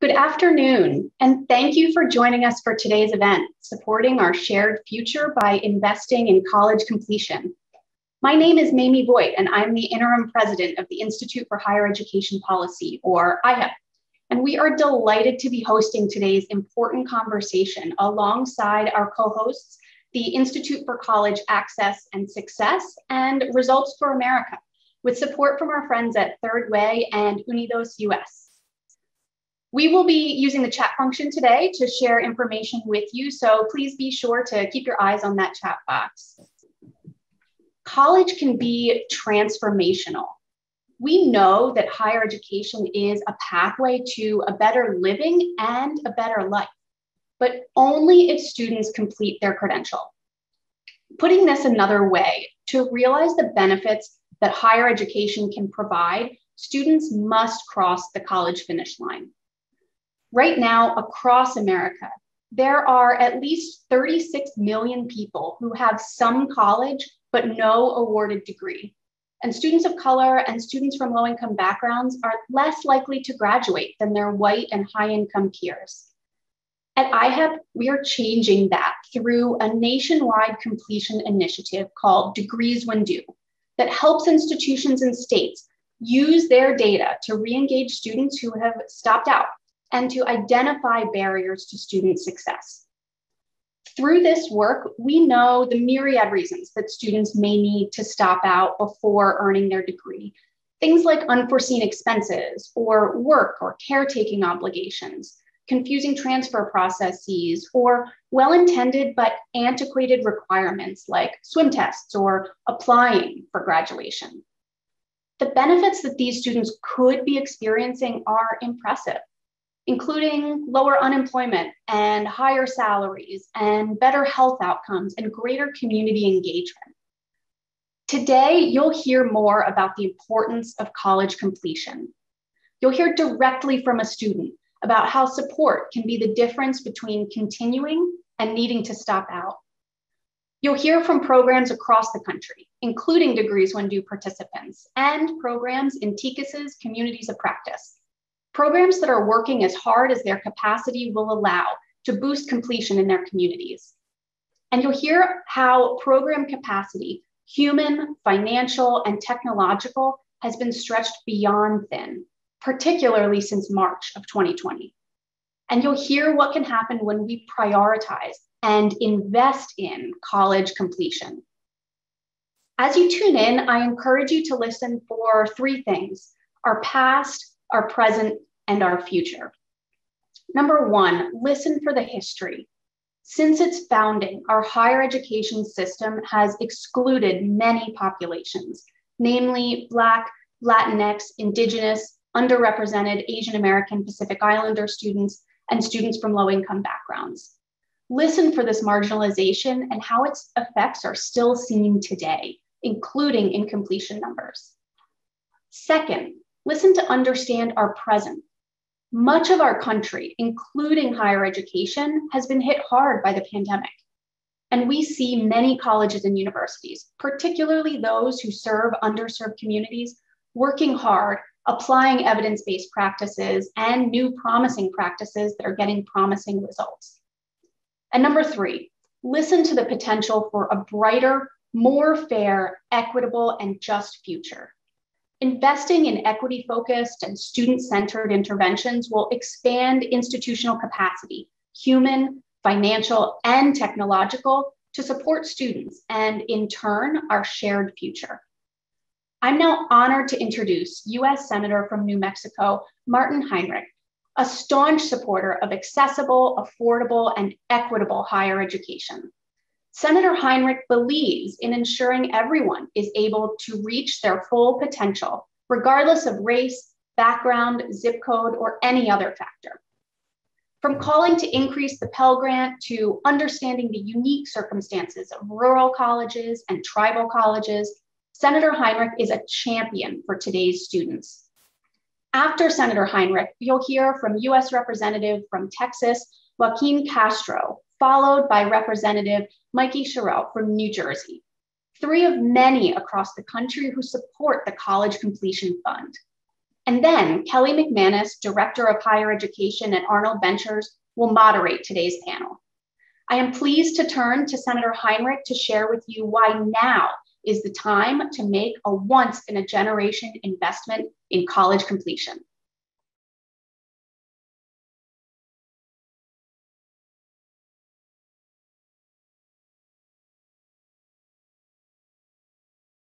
Good afternoon, and thank you for joining us for today's event, supporting our shared future by investing in college completion. My name is Mamie Voight, and I'm the interim president of the Institute for Higher Education Policy, or IHEP. And we are delighted to be hosting today's important conversation alongside our co hosts, the Institute for College Access and Success and Results for America, with support from our friends at Third Way and Unidos US. We will be using the chat function today to share information with you, so please be sure to keep your eyes on that chat box. College can be transformational. We know that higher education is a pathway to a better living and a better life, but only if students complete their credential. Putting this another way, to realize the benefits that higher education can provide, students must cross the college finish line. Right now, across America, there are at least 36 million people who have some college but no awarded degree. And students of color and students from low income backgrounds are less likely to graduate than their white and high income peers. At IHEP, we are changing that through a nationwide completion initiative called Degrees When Due that helps institutions and states use their data to re engage students who have stopped out and to identify barriers to student success. Through this work, we know the myriad reasons that students may need to stop out before earning their degree. Things like unforeseen expenses, or work or caretaking obligations, confusing transfer processes, or well intended but antiquated requirements like swim tests or applying for graduation. The benefits that these students could be experiencing are impressive including lower unemployment and higher salaries and better health outcomes and greater community engagement. Today, you'll hear more about the importance of college completion. You'll hear directly from a student about how support can be the difference between continuing and needing to stop out. You'll hear from programs across the country, including Degrees When Due participants and programs in TICAS's communities of practice programs that are working as hard as their capacity will allow to boost completion in their communities. And you'll hear how program capacity, human, financial, and technological, has been stretched beyond thin, particularly since March of 2020. And you'll hear what can happen when we prioritize and invest in college completion. As you tune in, I encourage you to listen for three things our past, our present, and our future. Number one, listen for the history. Since its founding, our higher education system has excluded many populations, namely Black, Latinx, Indigenous, underrepresented Asian American Pacific Islander students, and students from low income backgrounds. Listen for this marginalization and how its effects are still seen today, including in completion numbers. Second, listen to understand our present. Much of our country, including higher education, has been hit hard by the pandemic. And we see many colleges and universities, particularly those who serve underserved communities, working hard, applying evidence based practices and new promising practices that are getting promising results. And number three, listen to the potential for a brighter, more fair, equitable, and just future. Investing in equity focused and student centered interventions will expand institutional capacity, human, financial, and technological, to support students and, in turn, our shared future. I'm now honored to introduce US Senator from New Mexico, Martin Heinrich, a staunch supporter of accessible, affordable, and equitable higher education. Senator Heinrich believes in ensuring everyone is able to reach their full potential, regardless of race, background, zip code, or any other factor. From calling to increase the Pell Grant to understanding the unique circumstances of rural colleges and tribal colleges, Senator Heinrich is a champion for today's students. After Senator Heinrich, you'll hear from US Representative from Texas, Joaquin Castro, followed by Representative Mikie Sherrill from New Jersey, three of many across the country who support the College Completion Fund. And then Kelly McManus, Director of Higher Education at Arnold Ventures, will moderate today's panel. I am pleased to turn to Senator Heinrich to share with you why now is the time to make a once in a generation investment in college completion.